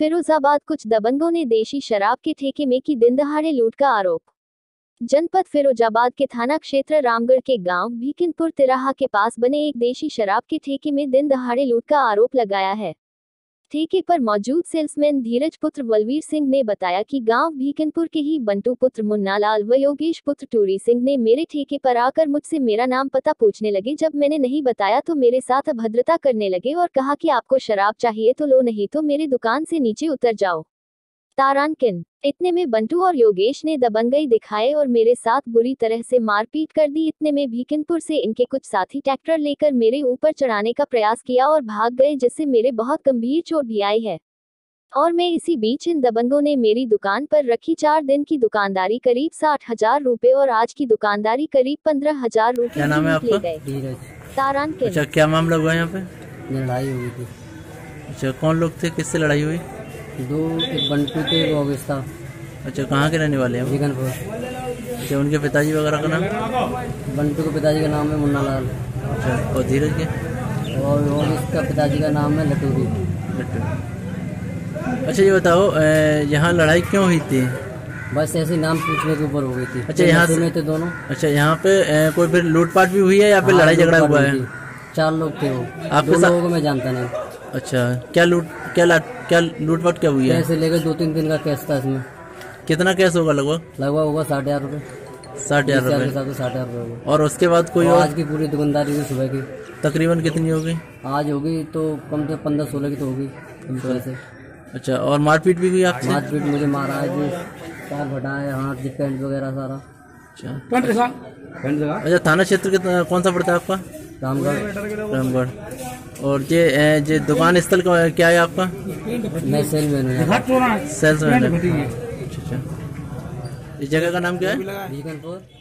फिरोजाबाद कुछ दबंगों ने देशी शराब के ठेके में की दिन दहाड़े लूट का आरोप। जनपद फिरोजाबाद के थाना क्षेत्र रामगढ़ के गाँव भीकिनपुर तिराहा के पास बने एक देशी शराब के ठेके में दिन दहाड़े लूट का आरोप लगाया है। ठेके पर मौजूद सेल्समैन धीरज पुत्र बलवीर सिंह ने बताया कि गाँव भीकनपुर के ही बंटू पुत्र मुन्नालाल व योगेश पुत्र टूरी सिंह ने मेरे ठेके पर आकर मुझसे मेरा नाम पता पूछने लगे। जब मैंने नहीं बताया तो मेरे साथ अभद्रता करने लगे और कहा कि आपको शराब चाहिए तो लो, नहीं तो मेरे दुकान से नीचे उतर जाओ। तारानकिन इतने में बंटू और योगेश ने दबंगई दिखाए और मेरे साथ बुरी तरह से मारपीट कर दी। इतने में भीकनपुर से इनके कुछ साथी ट्रैक्टर लेकर मेरे ऊपर चढ़ाने का प्रयास किया और भाग गए जिससे मेरे बहुत गंभीर चोट भी आई है। और मैं इसी बीच इन दबंगों ने मेरी दुकान पर रखी चार दिन की दुकानदारी करीब साठ हज़ार रूपए और आज की दुकानदारी करीब पंद्रह हज़ार रूपए क्या नाम है ले आपका? गए। धीरज। तारानकिन अच्छा क्या मामला हुआ यहाँ पे? लड़ाई हुई थी। अच्छा कौन लोग थे? किससे लड़ाई हुई? दो बंटू थे अच्छा कहाँ के रहने वाले हैं? जिगनपुर। अच्छा उनके पिताजी वगैरह का नाम? बंटू के पिताजी का नाम है मुन्ना लाल। अच्छा और धीरज के? और का पिताजी का नाम है लटूरी लट्टू अच्छा ये बताओ यहाँ लड़ाई क्यों हुई थी? बस ऐसे नाम पूछने के ऊपर हो गई थी। अच्छा, यहाँ नशे से- थे दोनों। अच्छा यहाँ पे कोई फिर लूटपाट भी हुई है या फिर हाँ, लड़ाई झगड़ा हुआ है? चार लोग थे वो। आपके लोगों को मैं जानता नहीं। अच्छा क्या लूट क्या ला, क्या लूटपाट क्या हुई है? कैसे लेकर दो तीन दिन का कैश था इसमें। कितना कैश होगा लगभग? लगभग होगा साठ हज़ार रुपये। साठ हज़ार रुपए साठ हज़ार रुपये और उसके बाद कोई और आज की पूरी दुकानदारी हुई सुबह की। तकरीबन कितनी होगी? आज होगी तो कम से पंद्रह सोलह की तो होगी। से। अच्छा और मारपीट भी हुई आपसे? मारपीट मुझे मारा है जी। पैर फटा है हाथ जी पैंट वगैरह सारा। अच्छा। अच्छा थाना क्षेत्र के कौन सा पड़ता है आपका? रामगढ़। रामगढ़। और ये ये दुकान स्थल क्या है आपका? मैं सेल्समैन मैन हूँ यहाँ सेल्स मैन अच्छा अच्छा। इस जगह का नाम क्या है?